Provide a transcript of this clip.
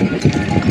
あっ。